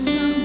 some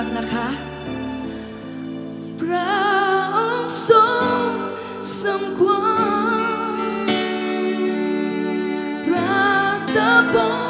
รักนะคะ พระองค์ทรงสมควรพระตะบอง